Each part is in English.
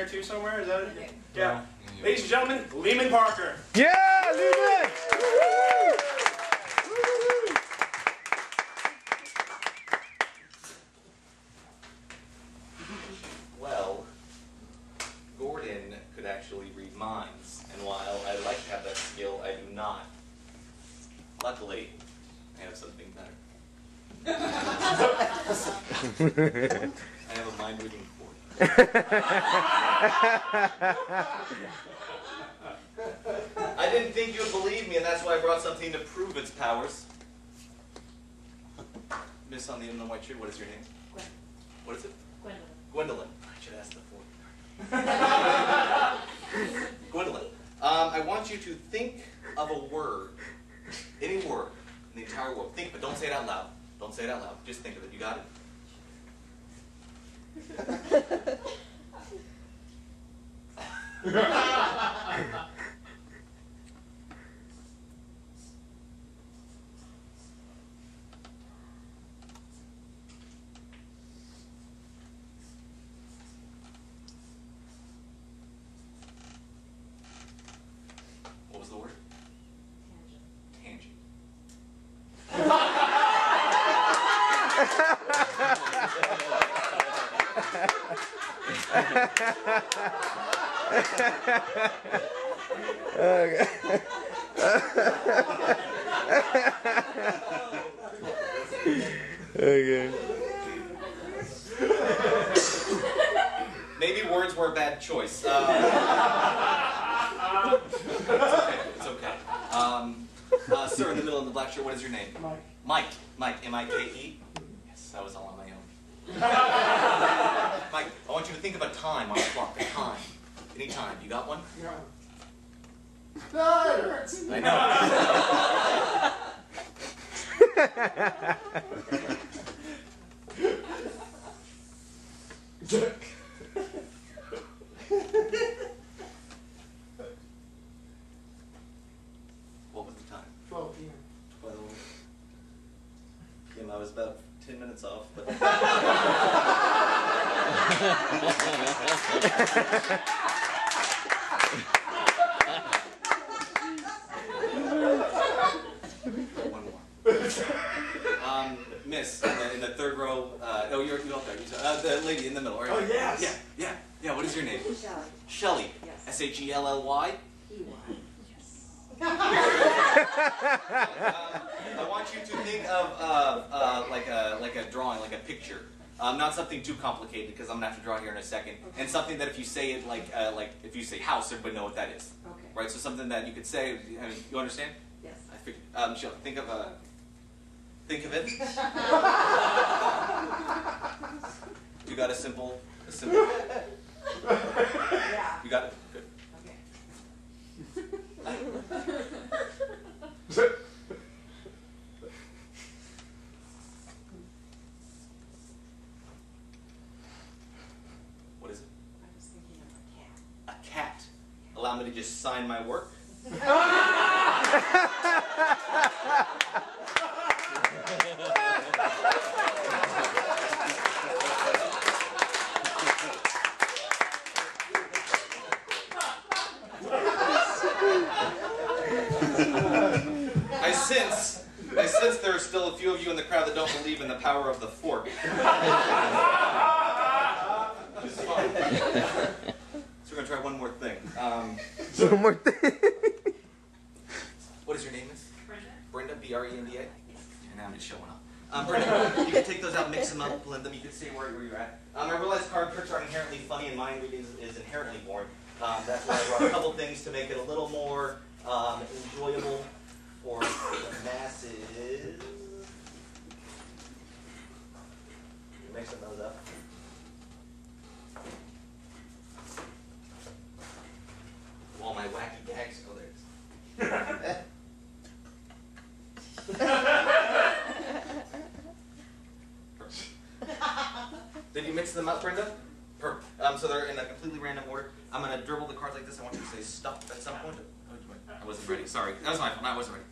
there too somewhere? Is that it? Yeah. Ladies and gentlemen, Leeman Parker. Yeah, Leeman! Well, Gordon could actually read minds, and while I'd like to have that skill, I do not. Luckily, I have something better. I have a mind reading cord. I didn't think you would believe me, and that's why I brought something to prove its powers. Miss on the end of the white shirt, what is your name? Gwen. What is it? Gwendolyn. Gwendolyn. I should ask the fourth. Gwendolyn, um, I want you to think of a word, any word, in the entire world. Think, but don't say it out loud. Don't say it out loud. Just think of it. You got it? What was the word? Tangent. Tangent. Okay. okay. Maybe words were a bad choice. Uh, it's okay. It's okay. Um, uh, sir, in the middle of the black shirt, what is your name? Mike. Mike. Mike. M-I-K-E. Yes, that was all on my own. Mike, I want you to think of a time on the clock. A time. Any time. You got one? Yeah. I know. what was the time? 12 p.m. Well, yeah, I was about 10 minutes off, but. One more. Um, miss, in the, in the third row, uh, oh, you're, you're up there. You're- Uh, the lady in the middle, right? Oh, yes. Yeah, yeah, yeah, what is your name? Shelley. Shelly. Yes. S-H-E-L-L-Y? E-Y. Yes. Um, I want you to think of uh, uh, like a like a drawing, like a picture. Um, not something too complicated because I'm gonna have to draw here in a second, and something that if you say it like uh, like if you say house, everybody know what that is, Okay. right? So something that you could say. I mean, you understand? Yes. I figured. Um, Shelley, think of a. Think of it. you got a simple, a simple. Yeah. You got it. Good. Okay. What is it? I was thinking of a cat. A cat. Allow me to just sign my work. I sense, I sense there are still a few of you in the crowd that don't believe in the power of the fork. Which is fine. So we're gonna try one more thing. Um, One more thing. what is your name, Miss? Brenda? Brenda, B-R-E-N-D-A? And now I'm just showing up. Um, Brenda, you can take those out, mix them up, blend them. You can say where, where you're at. Um, I realize card tricks are inherently funny and mind reading is, is inherently boring. Um, that's why I brought a couple things to make it a little more um, enjoyable for the masses. You're mixing those up. All my wacky gags. Oh, there it is. Did you mix them up, Brenda? Perfect. Um, so they're in a completely random order. I'm gonna dribble the cards like this. I want you to say stop at some point. I wasn't ready. Sorry. That was my fault. I wasn't ready.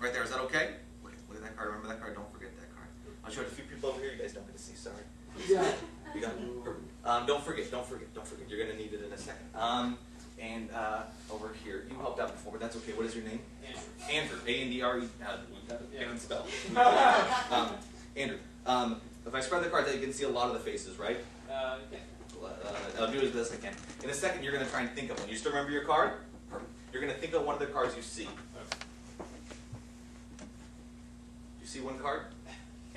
Right there. Is that okay? Look at, look at that card. Remember that card. Don't forget that card. I'll show it a few people over here. You guys don't get to see. Sorry. Yeah. You got it? Perfect. Um, don't forget, don't forget, don't forget. You're gonna need it in a second. Um, and uh, over you helped out before, but that's okay. What is your name? Andrew. Andrew. A N D R E. Uh, we got. Yeah. I can spell. um, Andrew. Um, if I spread the cards you can see a lot of the faces, right? Uh, yeah. Uh, I'll do as best I can. In a second, you're going to try and think of one. You still remember your card? Perfect. You're going to think of one of the cards you see. You see one card?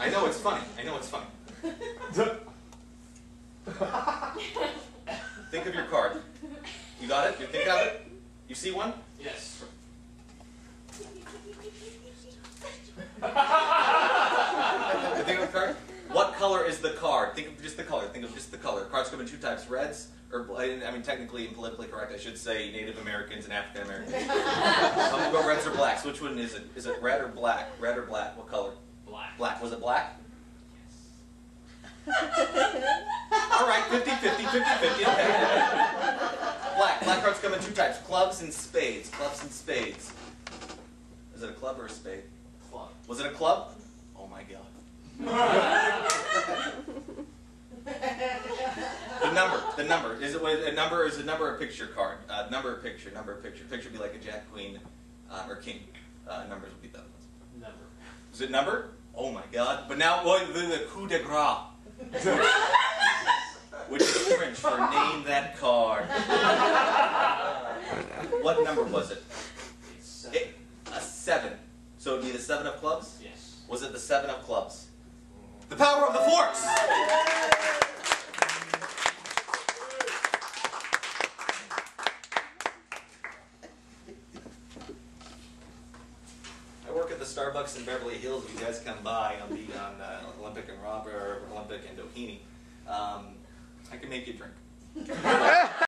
I know it's funny. I know it's funny. think of your card. You got it? You think of it? You see one? yes. Think of a card? What color is the card? Think of just the color. Think of just the color. Cards come in two types: reds, or I mean, technically and politically correct, I should say Native Americans and African Americans. um, we'll go reds or blacks. Which one is it? Is it red or black? Red or black? What color? Black. Black. Was it black? Yes. All right, 50 50, 50 50. Okay. Black. Black cards come in two types: clubs and spades. Clubs and spades. Is it a club or a spade? Club. Was it a club? Oh my god. The number, the number. Is it a number? Is a number a picture card? Uh, number picture, number picture. Picture would be like a jack, queen, uh, or king. Uh, numbers would be ones. Number. Is it number? Oh my god. But now, well, the, the coup de grace. Which is French for name that card. what number was it? Seven. it? A seven. So it'd be the seven of clubs? Yes. Was it the seven of clubs? The power of the forks! I work at the Starbucks in Beverly Hills. If you guys come by, I'll be on uh, Olympic and Robert, or Olympic and Doheny. Um, I can make you drink.